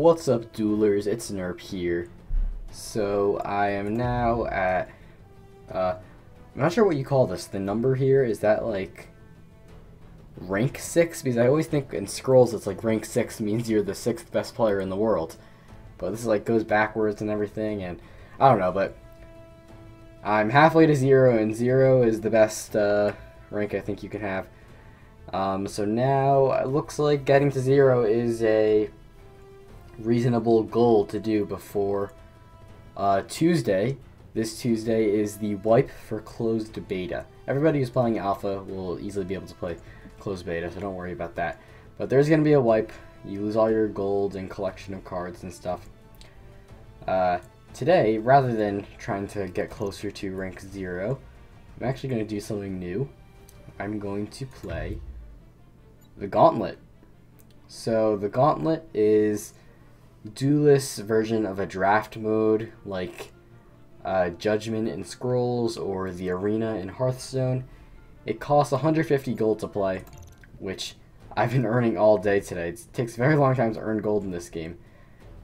What's up, duelers? It's Nerp here. So, I am now at, uh, I'm not sure what you call this. The number here, is that like rank 6? Because I always think in Scrolls it's like rank 6 means you're the 6th best player in the world. But this is like goes backwards and everything, and I don't know, but I'm halfway to 0, and 0 is the best uh, rank I think you can have. Um, so now it looks like getting to 0 is a reasonable goal to do before uh, Tuesday. This Tuesday is the wipe for closed beta. Everybody who's playing alpha will easily be able to play closed beta, so don't worry about that. But there's going to be a wipe. You lose all your gold and collection of cards and stuff. Uh, today, rather than trying to get closer to rank 0, I'm actually going to do something new. I'm going to play the Gauntlet. So the Gauntlet is Duelyst version of a draft mode like uh, Judgment in Scrolls or the Arena in Hearthstone. It costs 150 gold to play, which I've been earning all day today. It takes very long time to earn gold in this game,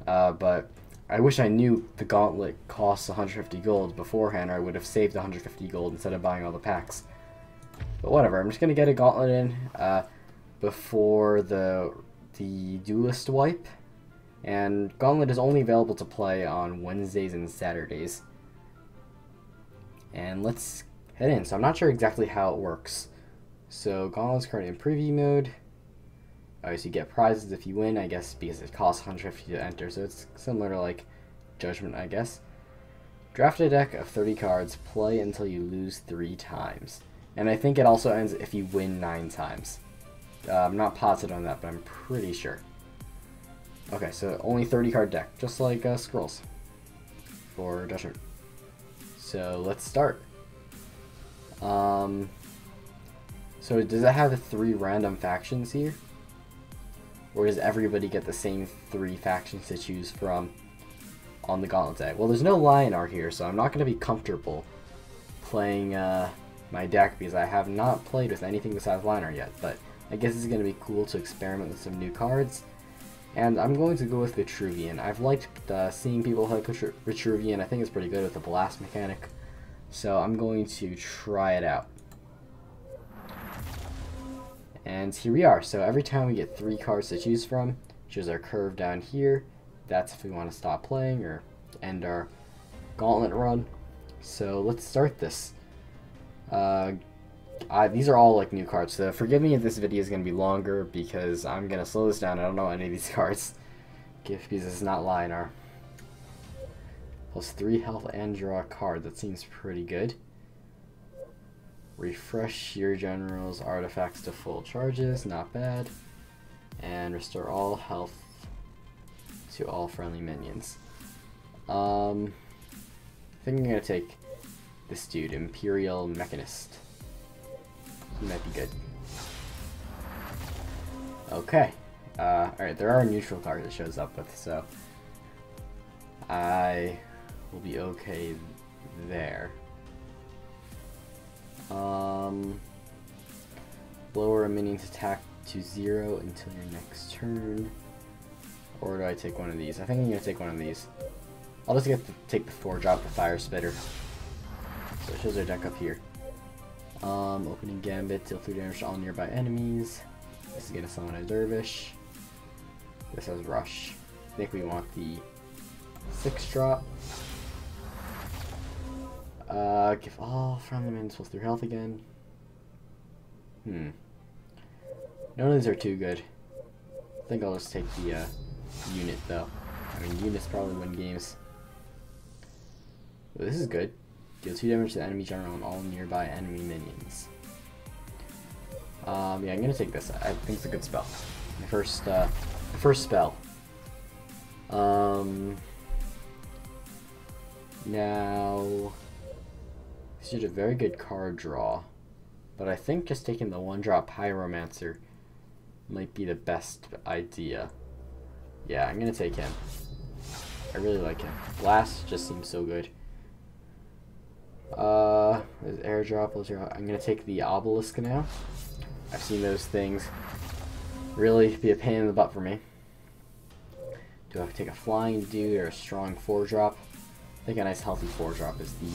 uh, but I wish I knew the Gauntlet costs 150 gold beforehand, or I would have saved 150 gold instead of buying all the packs. But whatever, I'm just gonna get a Gauntlet in uh, before the the Duelyst wipe, and Gauntlet is only available to play on Wednesdays and Saturdays. And let's head in. So I'm not sure exactly how it works. So Gauntlet's currently in preview mode. Obviously you get prizes if you win, I guess, because it costs 150 to enter. So it's similar to like Judgment, I guess. Draft a deck of 30 cards, play until you lose 3 times. And I think it also ends if you win 9 times. Uh, I'm not positive on that, but I'm pretty sure. Okay, so only 30 card deck, just like uh, Scrolls for Judgment. So let's start. Um, so does it have three random factions here? Or does everybody get the same three factions to choose from on the Gauntlet deck? Well, there's no Lyonar here, so I'm not going to be comfortable playing uh, my deck because I have not played with anything besides Lyonar yet, but I guess it's going to be cool to experiment with some new cards. And I'm going to go with Vetruvian. I've liked uh, seeing people play Vetruvian. I think it's pretty good with the blast mechanic. So I'm going to try it out. And here we are. So every time we get three cards to choose from, choose our curve down here. That's if we want to stop playing or end our gauntlet run. So let's start this. Uh, I, these are all like new cards, so forgive me if this video is going to be longer because I'm going to slow this down. I don't know any of these cards. Gift because it's not Lyonar. Plus 3 health and draw a card. That seems pretty good. Refresh your general's artifacts to full charges. Not bad. And restore all health to all friendly minions. Um, I think I'm going to take this dude, Imperial Mechanist. He might be good. Okay. Uh, Alright, there are neutral cards it shows up with, so... I will be okay there. Um, lower a minion's attack to zero until your next turn. Or do I take one of these? I think I'm going to take one of these. I'll just get to take the four drop the fire spitter. So it shows our deck up here. Um, opening Gambit, deal 3 damage to all nearby enemies. This is gonna summon a Dervish. This has Rush. I think we want the 6 drop. Uh, give all friendly minions plus 3 health again. Hmm. None of these are too good. I think I'll just take the uh, unit though. I mean, units probably win games. But this is good. Deal 2 damage to the enemy general and all nearby enemy minions. Um, yeah, I'm gonna take this. I think it's a good spell. My first, uh, first spell. Um, now, this is a very good card draw, but I think just taking the one-drop Pyromancer might be the best idea. Yeah, I'm gonna take him. I really like him. Blast just seems so good. Uh, there's airdrop. I'm gonna take the obelisk now. I've seen those things really be a pain in the butt for me. Do I take a flying dude or a strong 4-drop? I think a nice healthy 4-drop is the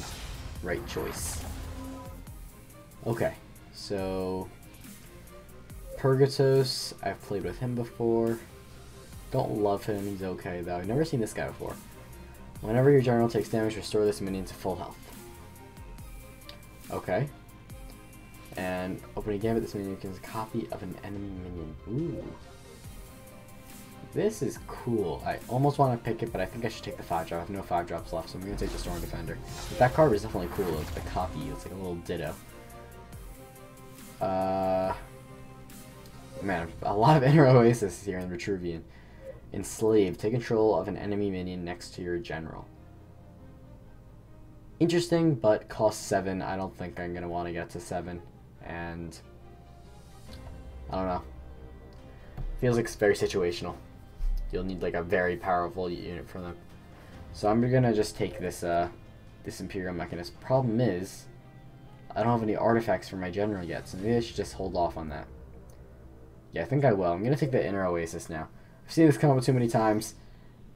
right choice. Okay, so... Purgatos, I've played with him before. Don't love him, he's okay though. I've never seen this guy before. Whenever your general takes damage, restore this minion to full health. Okay. And opening gambit, this minion gives a copy of an enemy minion. Ooh. This is cool. I almost want to pick it, but I think I should take the 5 drop. I have no 5 drops left, so I'm going to take the Storm Defender. But that card is definitely cool. It's a copy. It's like a little ditto. Uh, man, a lot of Inner Oasis here in Vetruvian. Enslave. Take control of an enemy minion next to your general. Interesting, but cost 7. I don't think I'm going to want to get to 7. And... I don't know. Feels like it's very situational. You'll need like a very powerful unit for them. So I'm gonna just take this uh, this Imperial Mechanist. Problem is, I don't have any artifacts for my general yet, so maybe I should just hold off on that. Yeah, I think I will. I'm gonna take the Inner Oasis now. I've seen this come up too many times.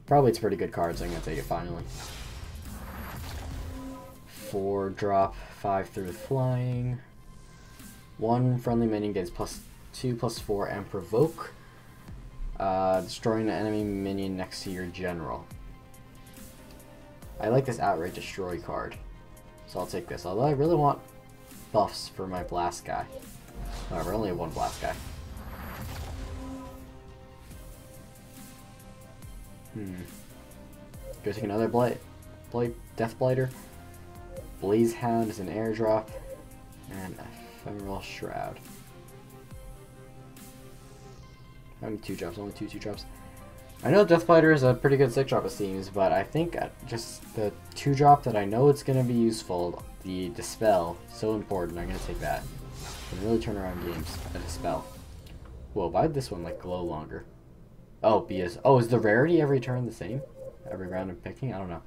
Probably it's pretty good card, so I'm gonna take it finally. Four drop, five through flying. One friendly minion gets plus two, plus four, and provoke. Uh, destroying an enemy minion next to your general. I like this outright destroy card. So I'll take this. Although I really want buffs for my blast guy. However, only one blast guy. Hmm. Go take another blight, blight, death blighter. Blaze Hound is an airdrop, and ephemeral shroud. Only two drops, only two two drops. I know Death Blighter is a pretty good six drop it seems, but I think uh, just the two drop that I know it's gonna be useful, the dispel, so important. I'm gonna take that. Can really turn around games. A dispel. Whoa, why did this one like glow longer? Oh, because oh, is the rarity every turn the same? Every round of picking? I don't know.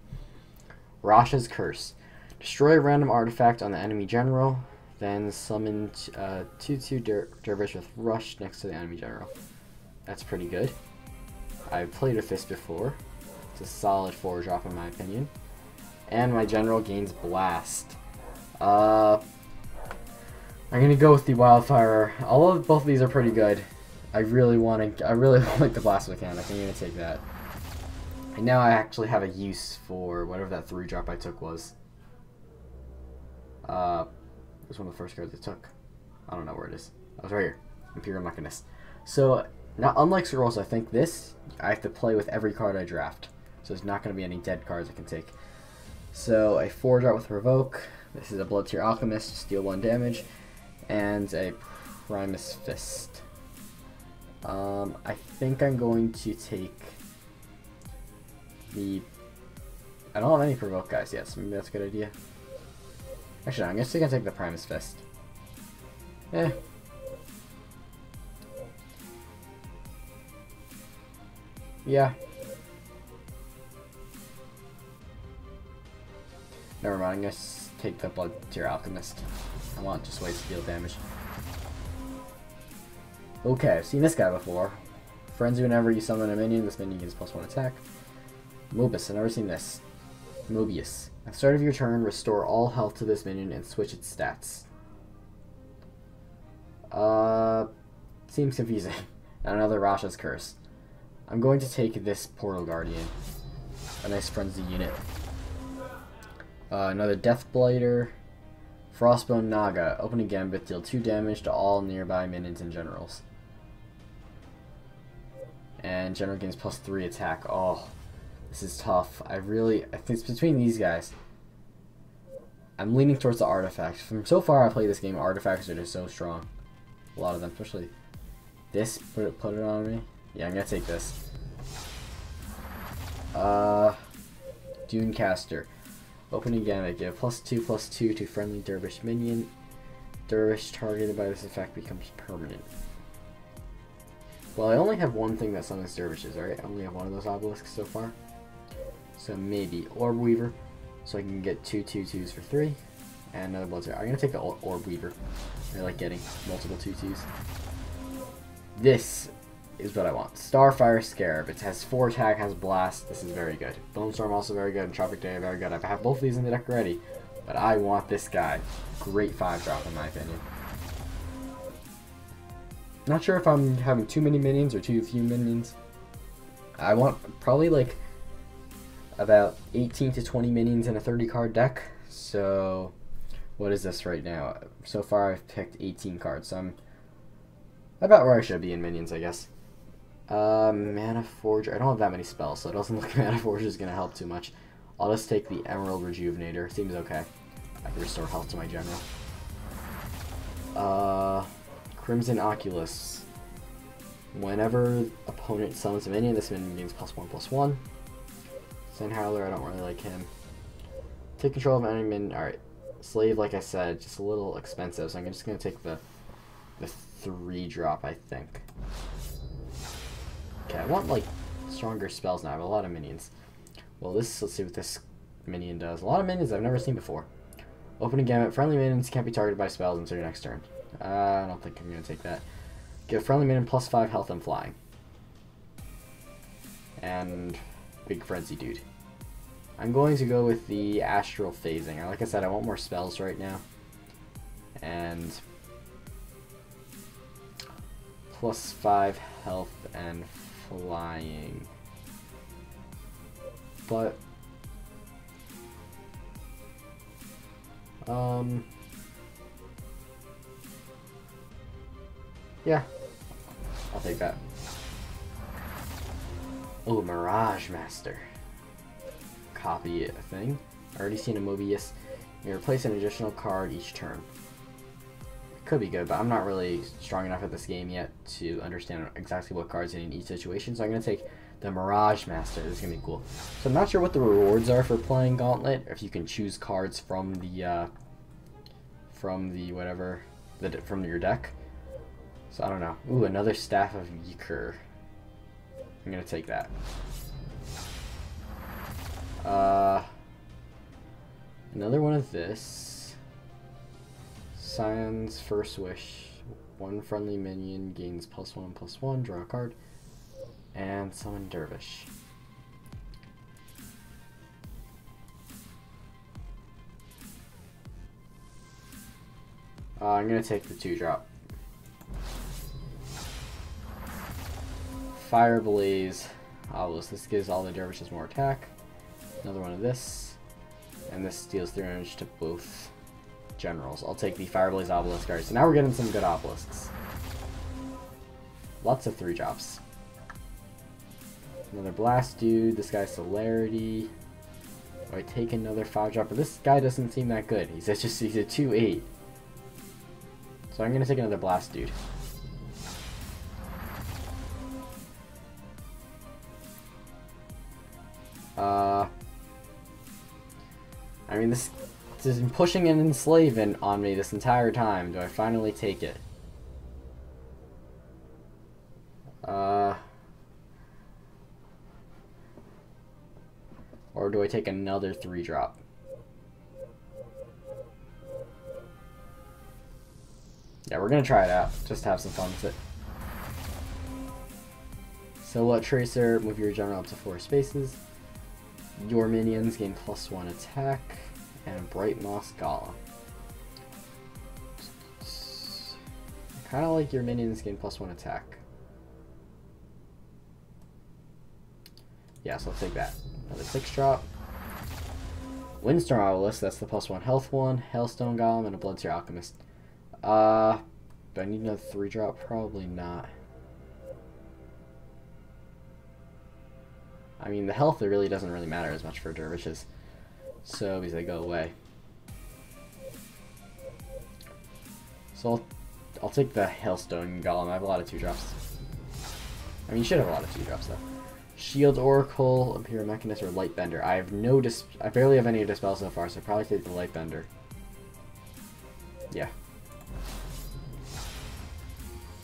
Rasha's Curse. Destroy a random artifact on the enemy general, then summon 2-2 uh, der Dervish with Rush next to the enemy general. That's pretty good. I've played with this before. It's a solid 4 drop in my opinion. And my general gains Blast. Uh, I'm gonna go with the Wildfire. Although both of these are pretty good, I really want to. I really like the Blast mechanic. I'm gonna take that. And now I actually have a use for whatever that three drop I took was. Uh, it was one of the first cards I took. I don't know where it is. I was right here. Imperial Mechanist. So now, unlike Scrolls, I think this, I have to play with every card I draft. So there's not going to be any dead cards I can take. So a 4 drop with Provoke. This is a Bloodtear Alchemist, deal 1 damage. And a Primus Fist. Um, I think I'm going to take the... I don't have any Provoke guys yet, so maybe that's a good idea. Actually, no, I'm just to take the Primus Fist. Eh, Yeah. Never mind, I'm gonna take the Blood Tier Alchemist. I want just ways to deal damage. Okay, I've seen this guy before. Frenzy whenever you summon a minion, this minion gets plus one attack. Mobius, I've never seen this. Mobius. At the start of your turn, restore all health to this minion and switch its stats. Uh, seems confusing. Another Rasha's Curse. I'm going to take this Portal Guardian. A nice frenzy unit. Uh, another Death Blighter. Frostbone Naga. Opening Gambit. Deal 2 damage to all nearby minions and generals. And general gains plus 3 attack. Oh, this is tough. I really... I think it's between these guys. I'm leaning towards the artifacts. From so far I play this game, artifacts are just so strong. A lot of them, especially this. Put it, put it on me. Yeah, I'm gonna take this. Uh, Dunecaster. Opening Gambit. Give plus 2 plus 2 to friendly Dervish minion. Dervish targeted by this effect becomes permanent. Well, I only have one thing that summons dervishes, right? I only have one of those obelisks so far. So maybe Orb Weaver. So I can get two two twos for three. And another Blood I'm to take the Orb Weaver. I like getting multiple two twos. This is what I want. Starfire Scarab. It has 4 attack, has Blast. This is very good. Bone Swarm also very good, and Entropic Decay very good. I have both of these in the deck already, but I want this guy. Great 5 drop in my opinion. Not sure if I'm having too many minions or too few minions. I want probably like about 18 to 20 minions in a 30 card deck. So what is this right now? So far I've picked 18 cards. So I'm about where I should be in minions, I guess. Uh, Mana Forger. I don't have that many spells, so it doesn't look like Mana Forger is going to help too much. I'll just take the Emerald Rejuvenator. Seems okay. I can restore health to my general. Uh, Crimson Oculus. Whenever opponent summons a minion, this minion gains plus one plus one. Sun Howler, I don't really like him. Take control of enemy minion. Alright. Slave, like I said, just a little expensive, so I'm just going to take the, the three drop, I think. Okay, I want, like, stronger spells now. I have a lot of minions. Well, this, let's see what this minion does. A lot of minions I've never seen before. Opening Gambit. Friendly minions can't be targeted by spells until your next turn. Uh, I don't think I'm going to take that. Give friendly minion plus 5 health and flying. And big frenzy dude. I'm going to go with the astral phasing. Like I said, I want more spells right now. And plus 5 health and flying. But um Yeah. I'll take that. Oh, Mirage Master. Copy a thing. Already seen a Mobius. You replace an additional card each turn. Could be good, but I'm not really strong enough at this game yet to understand exactly what cards in each situation, so I'm going to take the Mirage Master. This is going to be cool. So I'm not sure what the rewards are for playing Gauntlet, if you can choose cards from the, uh, from the whatever, the, from your deck. So I don't know. Ooh, another Staff of Y'Kir. I'm gonna take that. Uh, another one of this. Scion's First Wish. One friendly minion gains plus one, plus one, draw a card. And summon Dervish. Uh, I'm gonna take the two drop. Fire Blaze Obelisk. This gives all the dervishes more attack. Another one of this. And this deals 3 damage to both generals. I'll take the Fire Blaze Obelisk. Alright, so now we're getting some good obelisks. Lots of 3 drops. Another Blast Dude. This guy's Celerity. Do I take another 5 drop? But this guy doesn't seem that good. He's just he's a 2-8. So I'm going to take another Blast Dude. I mean, this, this has been pushing an enslavement on me this entire time. Do I finally take it? Uh, or do I take another three drop? Yeah, we're gonna try it out. Just have some fun with it. Silhouette Tracer, move your general up to four spaces. Your minions gain plus one attack, and a Bright Moss Golem. Kind of like your minions gain plus one attack. Yeah, so I'll take that. Another six drop. Windstorm Obelisk, that's the plus one health one. Hailstone Golem, and a Bloodseer Alchemist. Uh, do I need another three drop? Probably not. I mean, the health it really doesn't really matter as much for dervishes. So, because they go away. So, I'll, I'll take the Hailstone Golem. I have a lot of 2-drops. I mean, you should have a lot of 2-drops, though. Shield Oracle, Imperial Mechanist, or Lightbender. I have no dis- I barely have any Dispel so far, so I'll probably take the Lightbender. Yeah.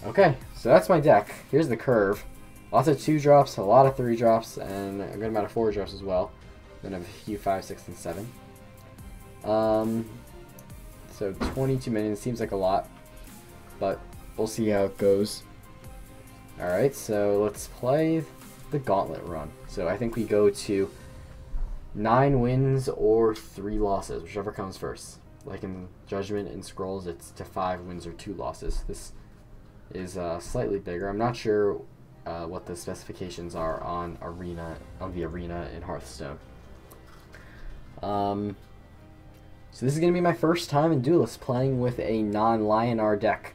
Okay, so that's my deck. Here's the curve. Lots of two drops, a lot of three drops, and a good amount of four drops as well. Then a few five, six, and seven. Um, so 22 minions seems like a lot, but we'll see how it goes. Alright, so let's play the gauntlet run. So I think we go to nine wins or three losses, whichever comes first. Like in Judgment and Scrolls, it's to five wins or two losses. This is uh, slightly bigger. I'm not sure uh, what the specifications are on arena on the arena in Hearthstone. Um, so this is gonna be my first time in Duelyst playing with a non-Lyonar deck.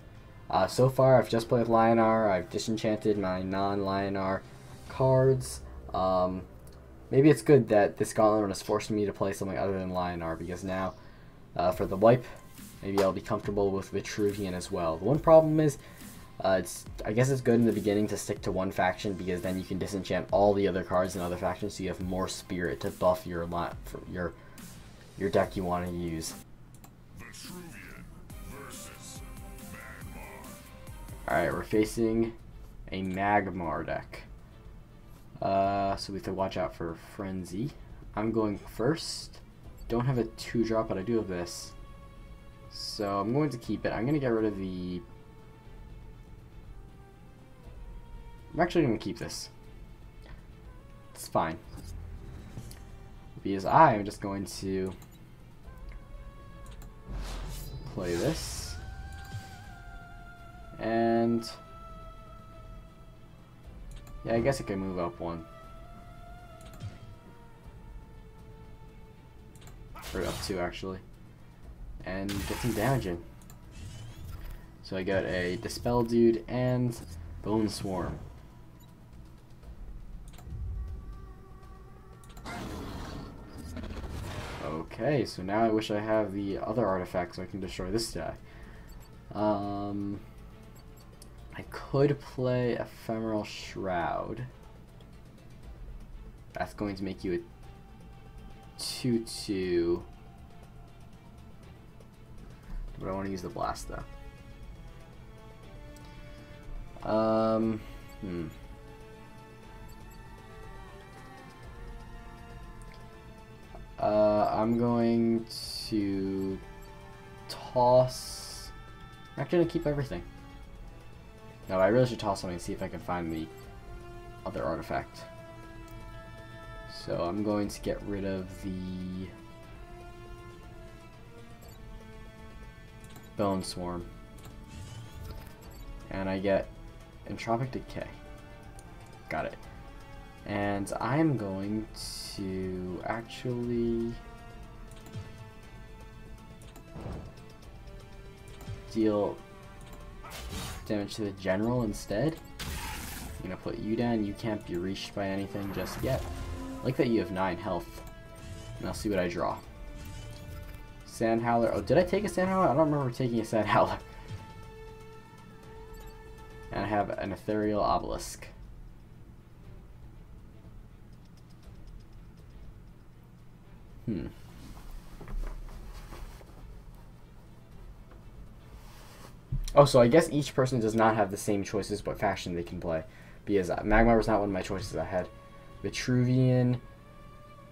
Uh, so far, I've just played with Lyonar. I've disenchanted my non-Lyonar cards. Um, maybe it's good that this Gauntlet run has forced me to play something other than Lyonar because now, uh, for the wipe, maybe I'll be comfortable with Vetruvian as well. The one problem is uh, it's I guess it's good in the beginning to stick to one faction because then you can disenchant all the other cards in other factions, so you have more spirit to buff your lot your your deck you want to use. Alright, we're facing a Magmar deck. Uh, so we have to watch out for Frenzy. I'm going first. Don't have a 2-drop, but I do have this. So I'm going to keep it. I'm going to get rid of the I'm actually going to keep this. It's fine. Because I am just going to play this. And... Yeah, I guess I can move up one. Or up two, actually. And get some damage in. So I got a Dispel Dude and Bone Swarm. Okay, so now I wish I have the other artifact so I can destroy this guy. Um, I could play Ephemeral Shroud. That's going to make you a 2-2. But I want to use the blast though. Um, hmm. I'm going to toss... I'm actually going to keep everything. No, I really should toss something and see if I can find the other artifact. So I'm going to get rid of the Bone Swarm. And I get Entropic Decay. Got it. And I'm going to actually deal damage to the general instead. I'm gonna put you down, you can't be reached by anything just yet. I like that you have 9 health. And I'll see what I draw. Sand Howler. Oh, did I take a Sand Howler? I don't remember taking a Sand Howler. And I have an Ethereal Obelisk. Hmm. Oh, so I guess each person does not have the same choices but faction they can play. Because uh, Magmar was not one of my choices I had. Vetruvian,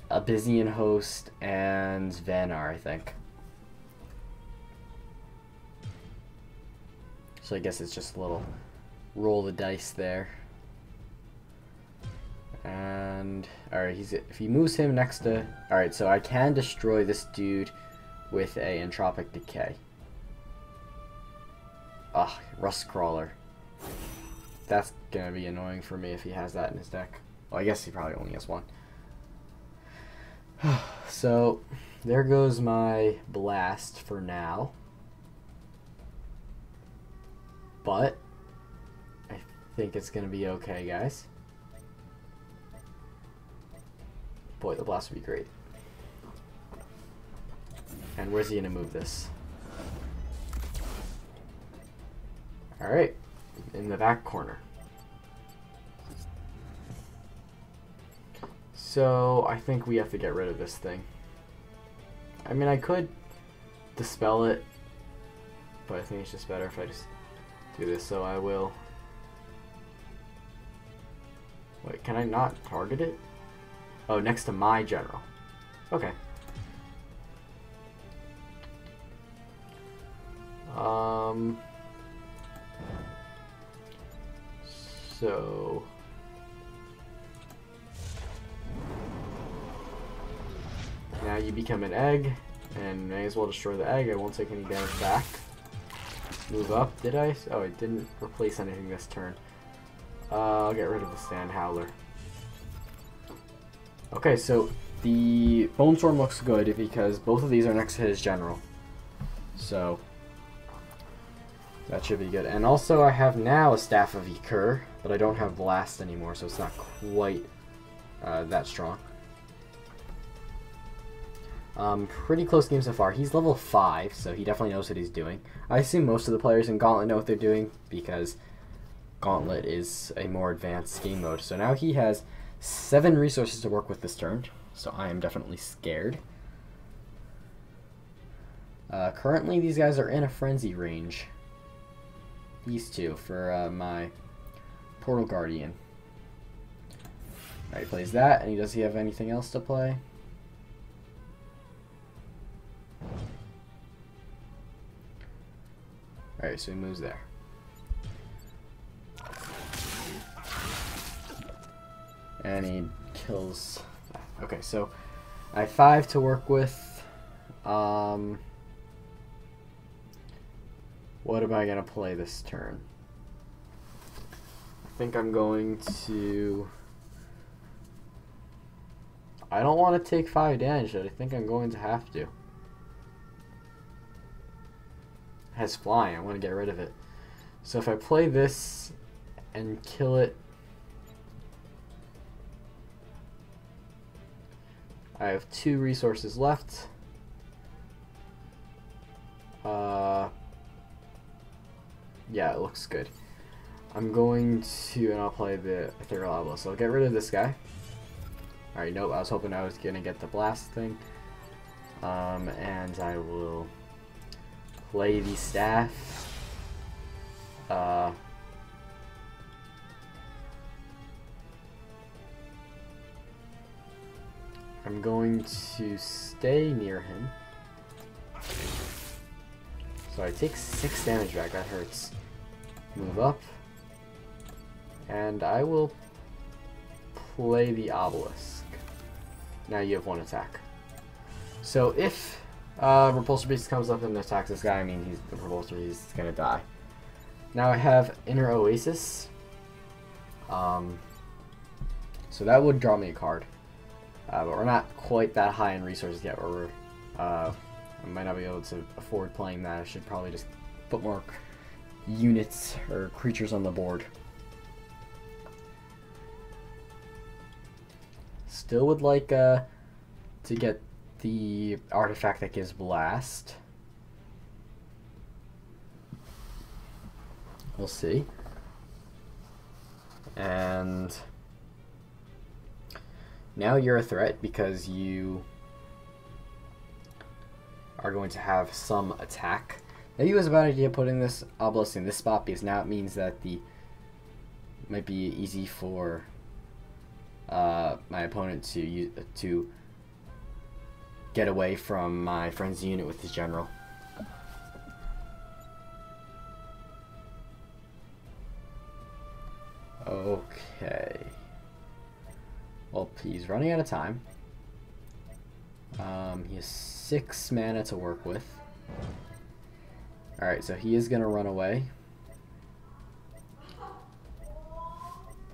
Abyssian Host, and Vanar, I think. So I guess it's just a little roll the dice there. And alright, he's if he moves him next to alright, so I can destroy this dude with a entropic decay. Ugh, rust crawler. That's gonna be annoying for me if he has that in his deck. Well, I guess he probably only has one. so, there goes my blast for now. But, I think it's gonna be okay, guys. Boy, the blast would be great. And where's he gonna move this? Alright, in the back corner. So, I think we have to get rid of this thing. I mean, I could dispel it, but I think it's just better if I just do this, so I will... Wait, can I not target it? Oh, next to my general. Okay. Um. So... Now you become an egg, and may as well destroy the egg. I won't take any damage back. Move up, did I? Oh, it didn't replace anything this turn. Uh, I'll get rid of the Sand Howler. Okay, so the Bone Swarm looks good because both of these are next to his General. So, that should be good. And also, I have now a Staff of Y'Kir, but I don't have Blast anymore, so it's not quite uh, that strong. Um, pretty close game so far. He's level 5, so he definitely knows what he's doing. I assume most of the players in Gauntlet know what they're doing because Gauntlet is a more advanced game mode. So now he has 7 resources to work with this turn, so I am definitely scared. Uh, currently, these guys are in a frenzy range. These two for uh, my Portal Guardian. Alright, he plays that, and he does he have anything else to play? Alright, so he moves there. And he kills... Okay, so I have five to work with. Um, what am I going to play this turn? I think I'm going to... I don't want to take 5 damage, but I think I'm going to have to. It has flying, I want to get rid of it. So if I play this and kill it... I have two resources left. Uh, yeah, it looks good. I'm going to, and I'll play the Obelisk. So I'll get rid of this guy. Alright, nope, I was hoping I was going to get the blast thing. Um, and I will play the staff. Uh, I'm going to stay near him. So I take 6 damage back, that hurts. Move up. And I will play the obelisk. Now you have one attack. So if uh, Repulsor Beast comes up and attacks this guy, I mean, he's the Repulsor, he's gonna die. Now I have Inner Oasis. Um, so that would draw me a card. Uh, but we're not quite that high in resources yet, we're uh, I might not be able to afford playing that. I should probably just put more units or creatures on the board. Still would like uh, to get the artifact that gives blast. We'll see. And now you're a threat because you are going to have some attack. Maybe it was a bad idea putting this obelisk in this spot because now it means that the might be easy for uh, my opponent to to get away from my friend's unit with his general. Okay. Well, he's running out of time. Um, he has six mana to work with. Alright, so he is going to run away.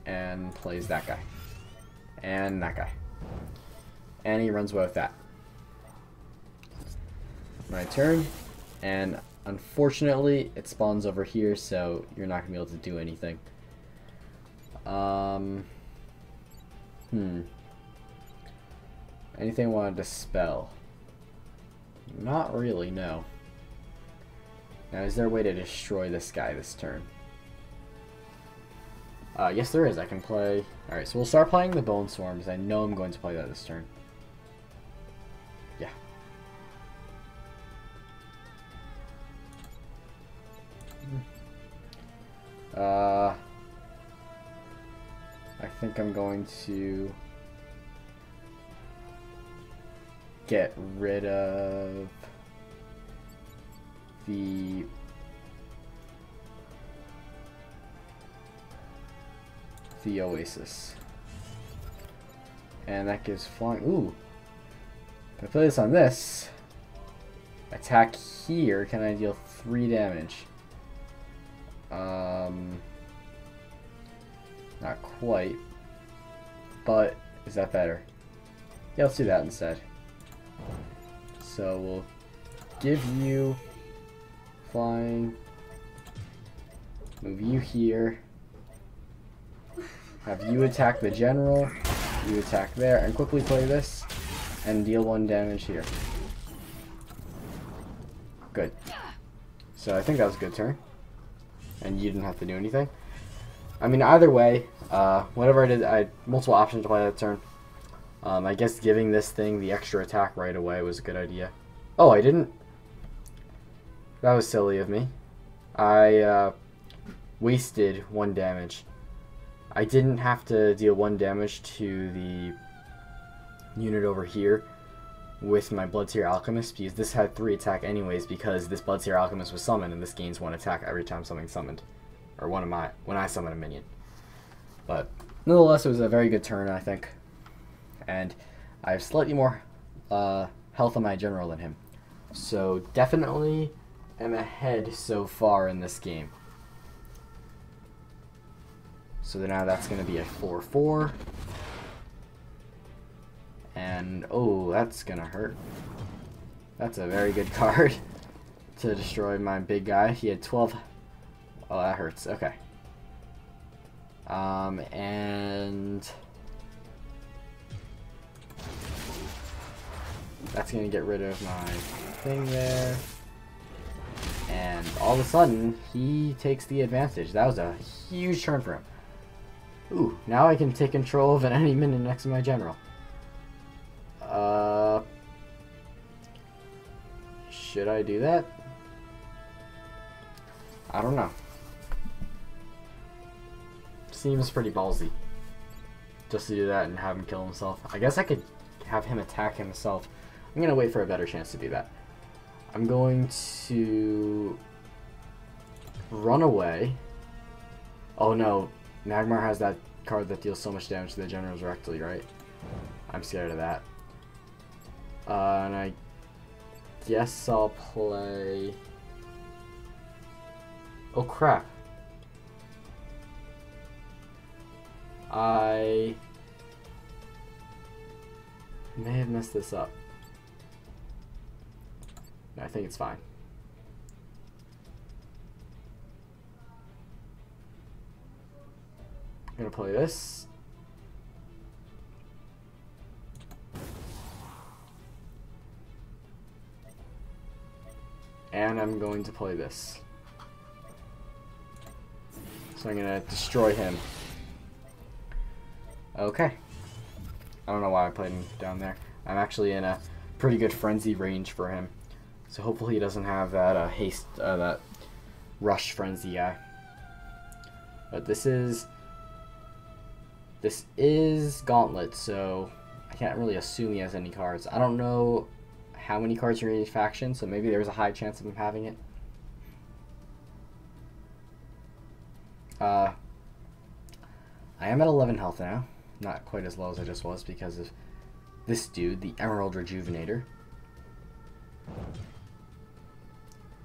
And plays that guy. And that guy. And he runs away with that. My turn. And unfortunately, it spawns over here, so you're not going to be able to do anything. Um, hmm. Anything I want to dispel? Not really, no. Now, is there a way to destroy this guy this turn? Uh, yes, there is. I can play... Alright, so we'll start playing the Bone Swarm, because I know I'm going to play that this turn. Yeah. Uh... I think I'm going to get rid of the the Oasis. And that gives flying. Ooh. If I play this on this, attack here, can I deal 3 damage? Um, not quite. But, is that better? Yeah, let's do that instead. So we'll give you flying, move you here, have you attack the general, you attack there, and quickly play this, and deal one damage here. Good. So I think that was a good turn. And you didn't have to do anything. I mean, either way, uh, whatever I did, I had multiple options to play that turn. Um, I guess giving this thing the extra attack right away was a good idea. Oh, I didn't... That was silly of me. I uh, wasted one damage. I didn't have to deal one damage to the unit over here with my Bloodseer Alchemist because this had three attack anyways because this Bloodseer Alchemist was summoned and this gains one attack every time something's summoned. Or one of my when I summon a minion. But nonetheless it was a very good turn I think and I have slightly more uh, health on my general than him. So definitely am ahead so far in this game. So now that's going to be a 4-4. And, oh, that's going to hurt. That's a very good card to destroy my big guy. He had 12. Oh, that hurts. Okay. Um, and... That's going to get rid of my thing there. And all of a sudden, he takes the advantage. That was a huge turn for him. Ooh, now I can take control of an enemy next to my general. Uh, should I do that? I don't know. Seems pretty ballsy. Just to do that and have him kill himself. I guess I could have him attack himself I'm going to wait for a better chance to do that. I'm going to run away. Oh no, Magmar has that card that deals so much damage to the generals directly, right? I'm scared of that. Uh, and I guess I'll play... Oh crap. I may have messed this up. I think it's fine. I'm to play this. And I'm going to play this. So I'm to destroy him. Okay. I don't know why I played him down there. I'm actually in a pretty good frenzy range for him. So hopefully he doesn't have that uh, haste, uh, that rush frenzy guy. But this is this is Gauntlet, so I can't really assume he has any cards. I don't know how many cards are in each faction, so maybe there's a high chance of him having it. Uh, I am at 11 health now. Not quite as low as I just was because of this dude, the Emerald Rejuvenator.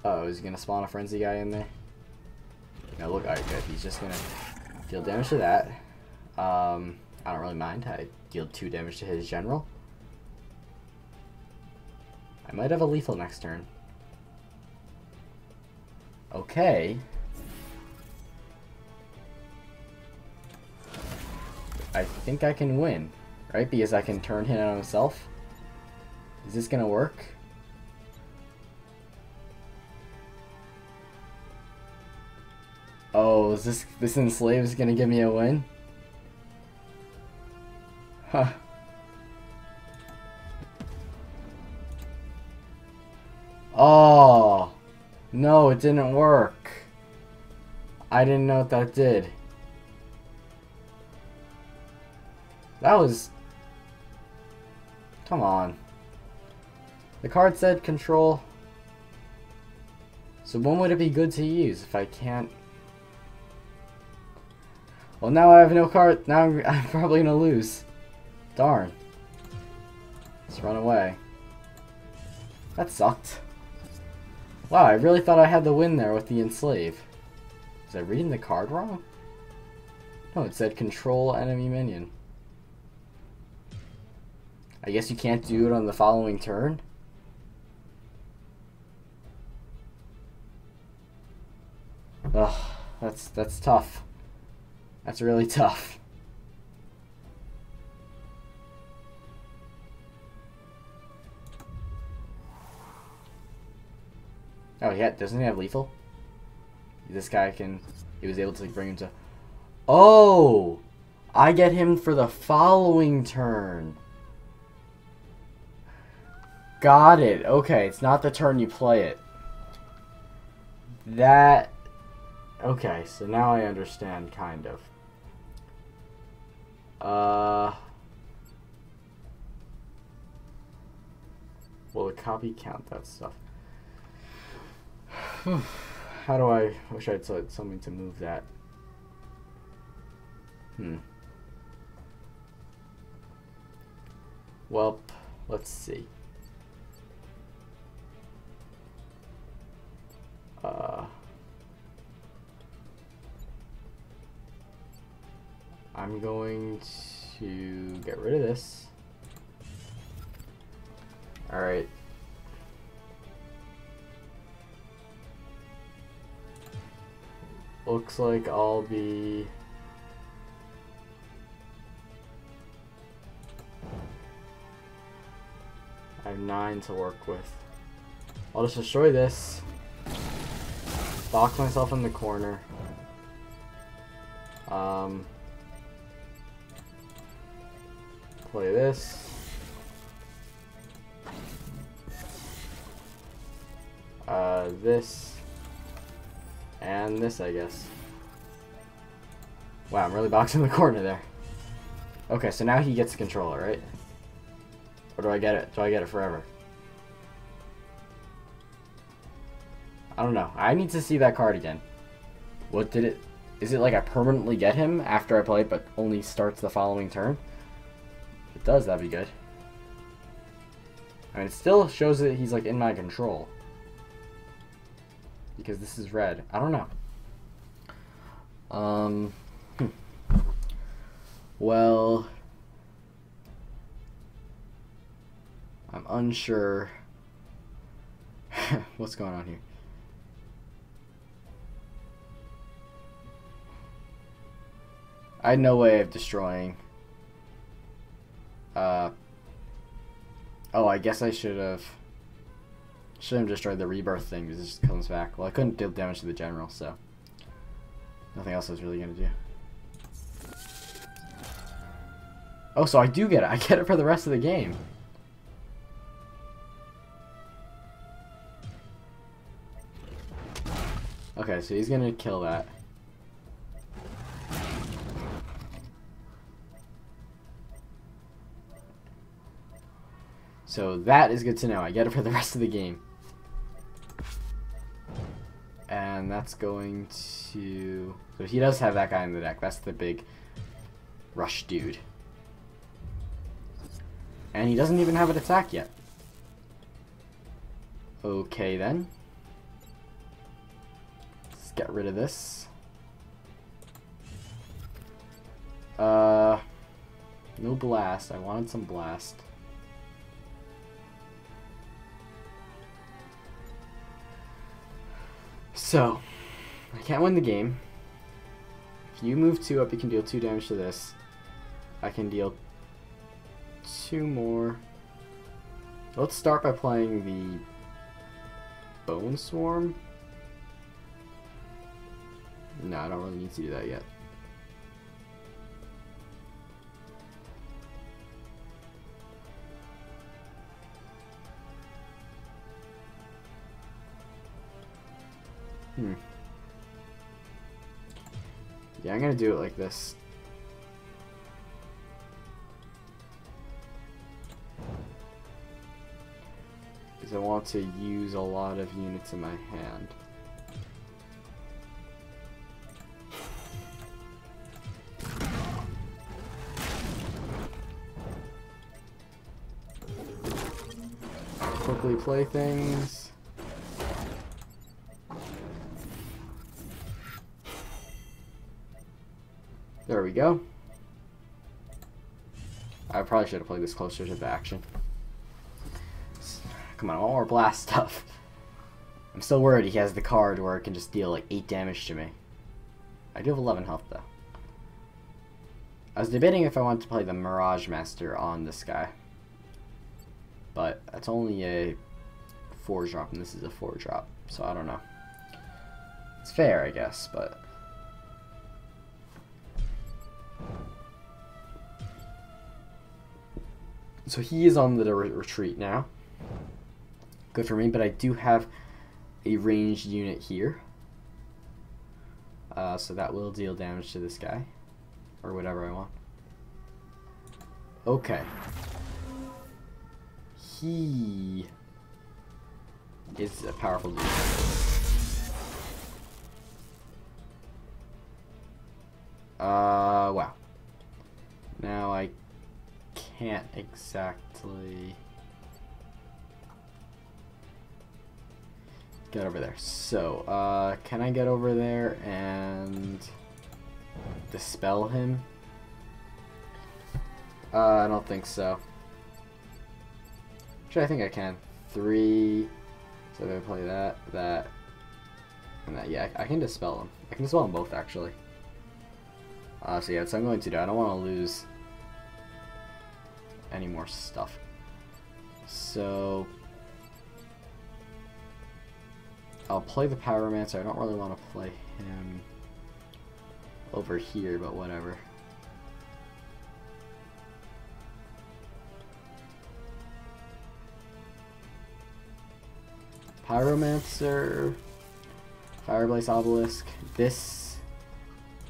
Uh oh, is he gonna spawn a frenzy guy in there? No, look, alright, good. He's just gonna deal damage to that. Um, I don't really mind. I deal 2 damage to his general. I might have a lethal next turn. Okay. I think I can win, right? Because I can turn him on himself. Is this gonna work? Oh, is this this is gonna give me a win? Huh. Oh no, it didn't work. I didn't know what that did. That was Come on. The card said control. So when would it be good to use if I can't Well, now I have no card. Now I'm, I'm probably gonna lose. Darn. Let's run away. That sucked. Wow, I really thought I had the win there with the enslave. Was I reading the card wrong? No, it said control enemy minion. I guess you can't do it on the following turn? Ugh, that's that's tough. That's really tough. Oh, yeah, doesn't he have lethal? This guy can... He was able to bring him to... Oh! I get him for the following turn. Got it. Okay, it's not the turn you play it. That... Okay, so now I understand, kind of. Uh... Will the copy count that stuff? How do I... wish I had something to move that. Hmm. Well, let's see. Uh... I'm going to get rid of this. Alright. Looks like I'll be... I have nine to work with. I'll just destroy this. Box myself in the corner. Um, play this. Uh, this. And this, I guess. Wow, I'm really boxing the corner there. Okay, so now he gets the controller, right? Or do I get it? Do I get it forever? I don't know. I need to see that card again. What did it... Is it like I permanently get him after I play it, but only starts the following turn? It does, that'd be good. I mean, it still shows that he's like in my control. Because this is red. I don't know. Um. Hmm. Well. I'm unsure. What's going on here? I had no way of destroying uh, oh, I guess I should have should have destroyed the rebirth thing because it just comes back. Well, I couldn't deal damage to the general, so nothing else I was really gonna do. Oh, so I do get it. I get it for the rest of the game. Okay, so he's gonna kill that. So that is good to know. I get it for the rest of the game. And that's going to... So he does have that guy in the deck. That's the big rush dude. And he doesn't even have an attack yet. Okay then. Let's get rid of this. Uh, no blast. I wanted some blast. So, I can't win the game. If you move two up, you can deal two damage to this. I can deal two more. Let's start by playing the Bone Swarm. No, I don't really need to do that yet. Hmm. Yeah, I'm gonna do it like this. Because I want to use a lot of units in my hand. Quickly play things. We go. I probably should have played this closer to the action. Come on, want more blast stuff. I'm still worried he has the card where it can just deal like 8 damage to me. I do have 11 health though. I was debating if I wanted to play the Mirage Master on this guy. But that's only a 4 drop and this is a 4 drop, so I don't know. It's fair, I guess, but... So he is on the re retreat now. Good for me, but I do have a ranged unit here. Uh, so that will deal damage to this guy. Or whatever I want. Okay. He is a powerful dude. Uh, wow. Now I can't exactly... get over there. So, uh, can I get over there and dispel him? Uh, I don't think so. Actually, I think I can. Three. So I'm gonna play that, that, and that. Yeah, I, can dispel them. I can dispel them both, actually. Uh, so yeah, so I'm going to do. I don't want to lose any more stuff. So I'll play the Pyromancer. I don't really want to play him over here, but whatever. Pyromancer, Fireblaze Obelisk, this,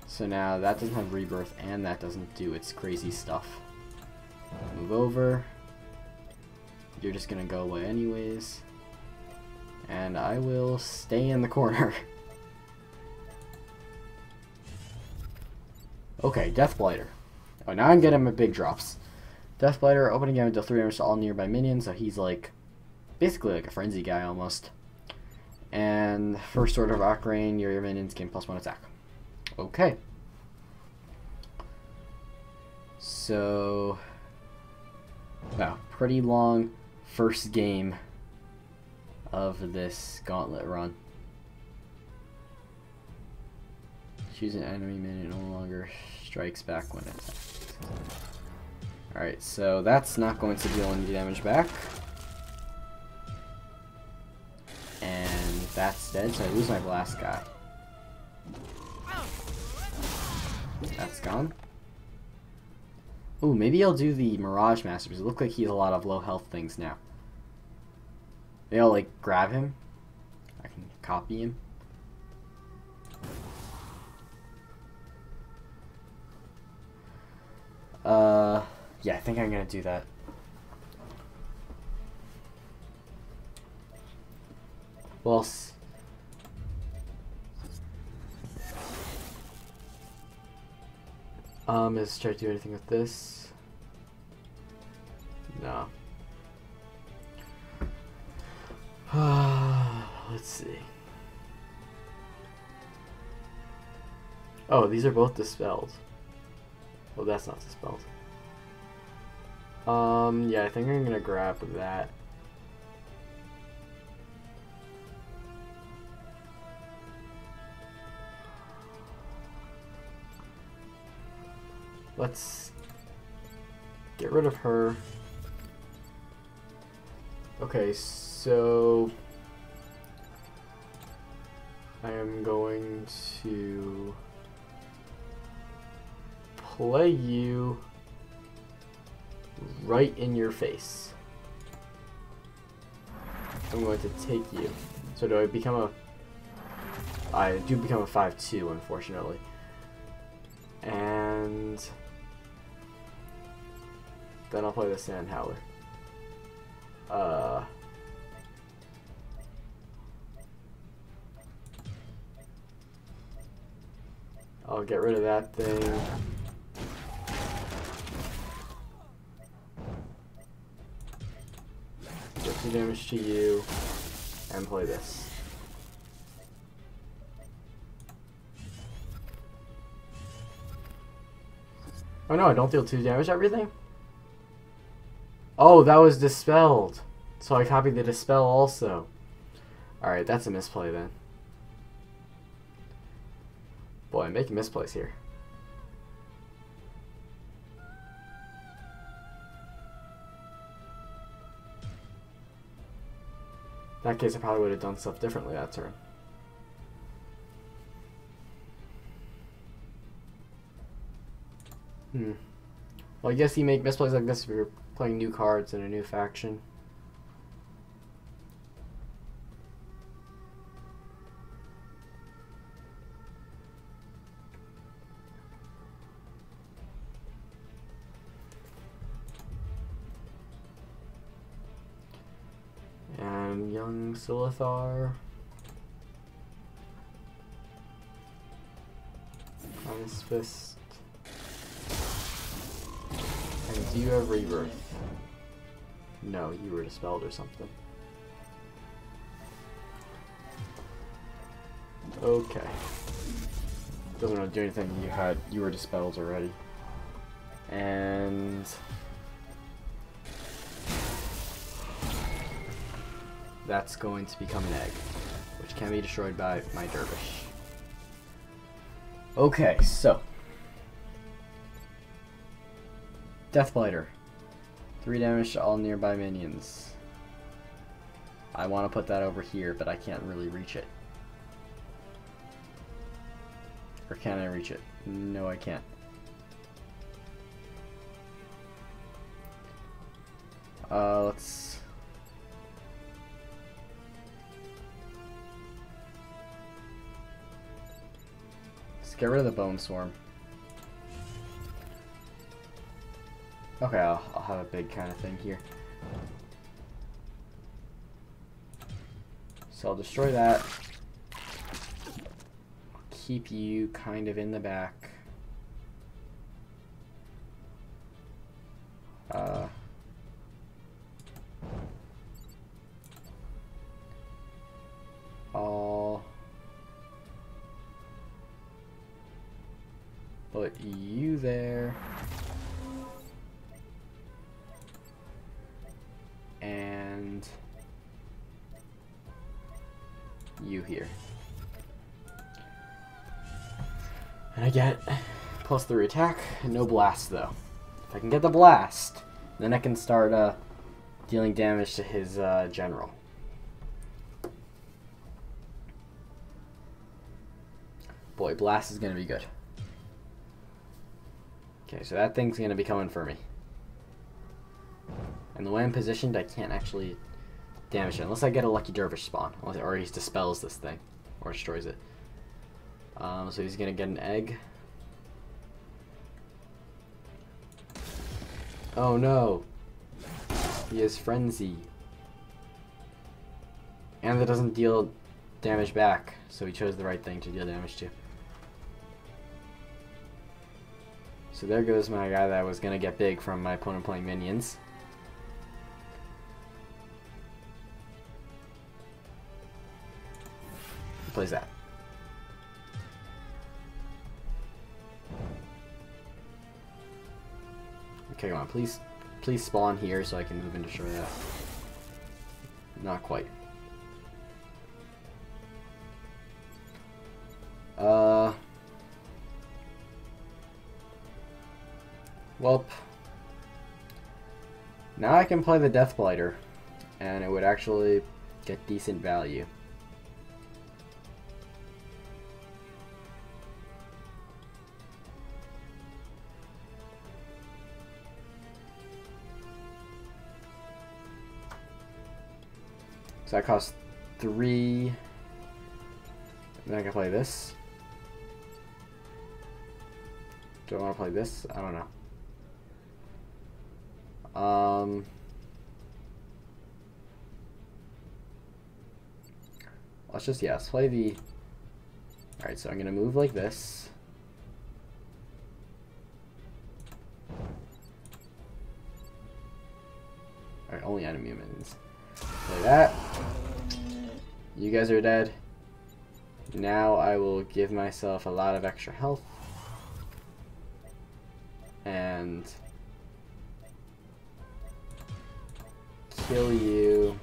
so now that doesn't have Rebirth and that doesn't do its crazy stuff. Move over, you're just gonna go away anyways. And I will stay in the corner. okay, Deathblighter. Oh, now I'm getting my big drops. Deathblighter, opening game deal 3 damage to all nearby minions, so he's like, basically like a frenzy guy almost. And first order of Rock Rain, your minions gain plus 1 attack. Okay. So, wow, pretty long first game of this gauntlet run. Choose an enemy minute no longer strikes back when attacks. Alright, so that's not going to deal any damage back. And that's dead, so I lose my blast guy. That's gone. Ooh, maybe I'll do the Mirage Master, because it looks like he's a lot of low health things now. Maybe I'll like grab him. I can copy him. Uh, yeah, I think I'm gonna do that. Well, um, is try to do anything with this? No. Let's see. Oh, these are both dispelled. Well, that's not dispelled. Um, yeah, I think I'm gonna grab that. Let's get rid of her. Okay, so I am going to play you right in your face. I'm going to take you. So do I become a... I do become a 5-2, unfortunately. And... Then I'll play the Sand Howler. Uh... I'll get rid of that thing. Get some damage to you, and play this. Oh no, I don't deal two damage to everything? Oh, that was dispelled. So I copied the dispel also. Alright, that's a misplay then. Boy, I'm making misplays here. In that case, I probably would have done stuff differently that turn. Hmm. Well, I guess you make misplays like this if you're playing new cards in a new faction. And young Silithar. Ice Fist. Do you have Rebirth? No, you were dispelled or something. Okay. Doesn't really do anything. You had you were dispelled already. And that's going to become an egg, which can be destroyed by my dervish. Okay, so Deathblighter. Three damage to all nearby minions. I want to put that over here, but I can't really reach it. Or can I reach it? No, I can't. Uh, let's... Let's get rid of the Bone Swarm. Okay, I'll, I'll have a big kind of thing here. So I'll destroy that. keep you kind of in the back. Uh, I'll put you there. Here. And I get plus three attack, no blast though. If I can get the blast, then I can start uh, dealing damage to his uh, general. Boy, blast is gonna be good. Okay, so that thing's gonna be coming for me. And the way I'm positioned, I can't actually damage. Unless I get a Lucky Dervish spawn. Or he dispels this thing. Or destroys it. Um, so he's going to get an egg. Oh no. He has Frenzy. And that doesn't deal damage back. So he chose the right thing to deal damage to. So there goes my guy that was going to get big from my opponent playing minions. Plays that? Okay, come on, please, please spawn here so I can move and destroy that. Not quite. Uh. Well, now I can play the Deathblighter, and it would actually get decent value. That costs three. then I can play this. Do I want to play this? I don't know. Um. Let's just, yeah, let's play the... Alright, so I'm going to move like this. Alright, only enemy minions. destroy that. You guys are dead. Now I will give myself a lot of extra health. And kill you.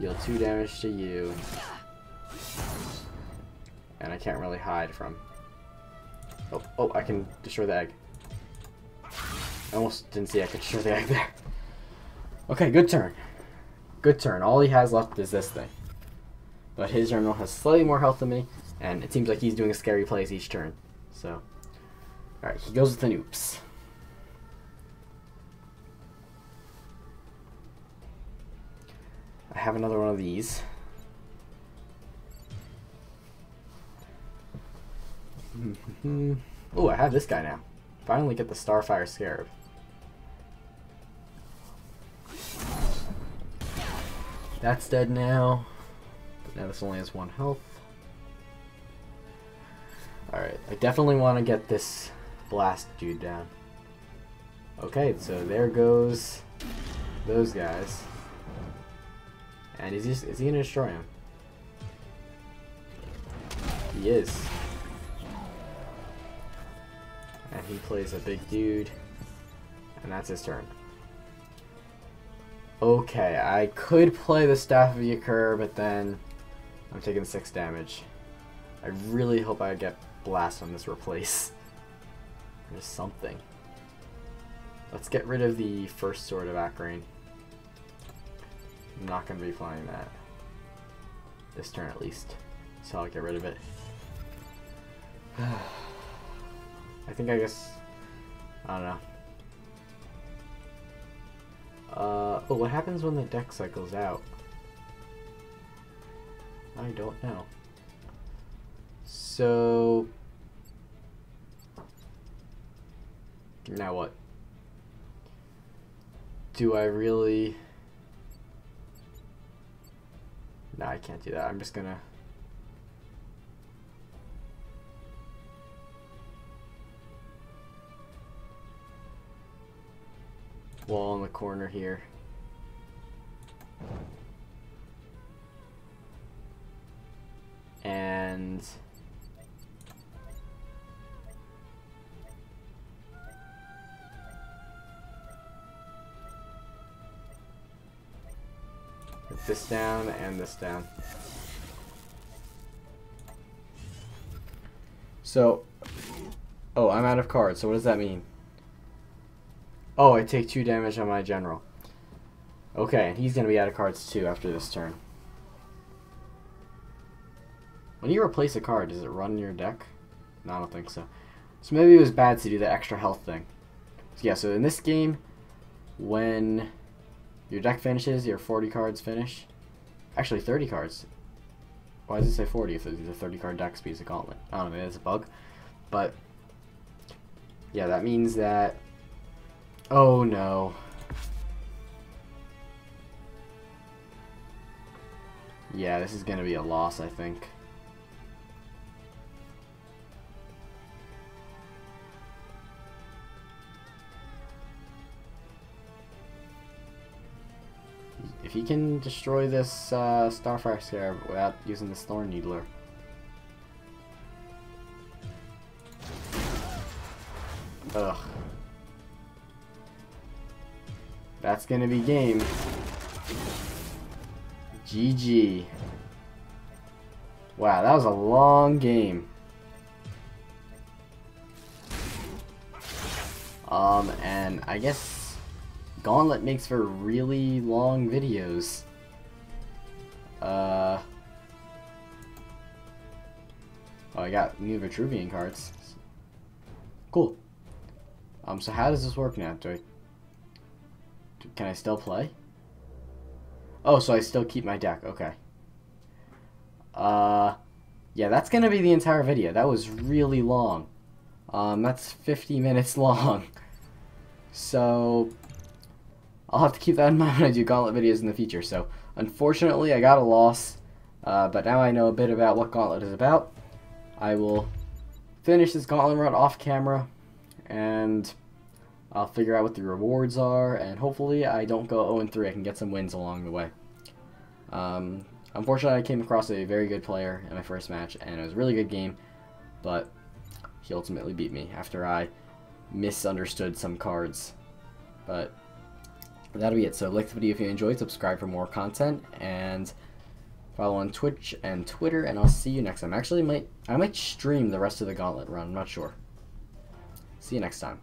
Deal 2 damage to you. And I can't really hide from. Oh, oh, I can destroy the egg. I almost didn't see I could destroy the egg there. Okay, good turn. Good turn. All he has left is this thing. But his general has slightly more health than me, and it seems like he's doing scary plays each turn. So, alright, he goes with the noops. I have another one of these. oh, I have this guy now. Finally get the Starfire Scarab. That's dead now. Now this only has one health. Alright, I definitely want to get this blast dude down. Okay, so there goes those guys. And is he, is he to destroy him? He is. And he plays a big dude. And that's his turn. Okay, I could play the Staff of Y'Kir, but then I'm taking 6 damage. I really hope I get Blast on this replace. Or something. Let's get rid of the first Sword of Acrain. I'm not going to be flying that. This turn at least. So I'll get rid of it. I think I guess... I don't know. Uh, oh, what happens when the deck cycles out? I don't know. So... Now what? Do I really... No, I can't do that. I'm just gonna... Wall in the corner here. Down and this down. So, oh, I'm out of cards. So what does that mean? Oh, I take two damage on my general. Okay, and he's going to be out of cards too after this turn. When you replace a card, does it run your deck? No, I don't think so. So maybe it was bad to do the extra health thing. So yeah, so in this game, when your deck finishes, your 40 cards finish. Actually, 30 cards. Why does it say 40 if it's a 30 card deck speeds a gauntlet? I don't know, maybe it's a bug. But, yeah, that means that... Oh no. Yeah, this is going to be a loss, I think. He can destroy this uh, Starfire Scarab without using the Thorn Needler. Ugh. That's gonna be game. GG. Wow, that was a long game. Um, and I guess Gauntlet makes for really long videos. Uh... Oh, I got new Vetruvian cards. Cool. Um, so how does this work now? Do I... Can I still play? Oh, so I still keep my deck. Okay. Uh, yeah, that's to be the entire video. That was really long. Um, that's 50 minutes long. So, I'll have to keep that in mind when I do Gauntlet videos in the future. So, unfortunately, I got a loss. Uh, but now I know a bit about what Gauntlet is about. I will finish this Gauntlet run off camera. And I'll figure out what the rewards are, and hopefully I don't go 0-3. I can get some wins along the way. Um, unfortunately, I came across a very good player in my first match, and it was a really good game, but he ultimately beat me after I misunderstood some cards. But that'll be it. So like the video if you enjoyed, subscribe for more content, and follow on Twitch and Twitter, and I'll see you next time. Actually, might I might stream the rest of the Gauntlet run. I'm not sure. See you next time.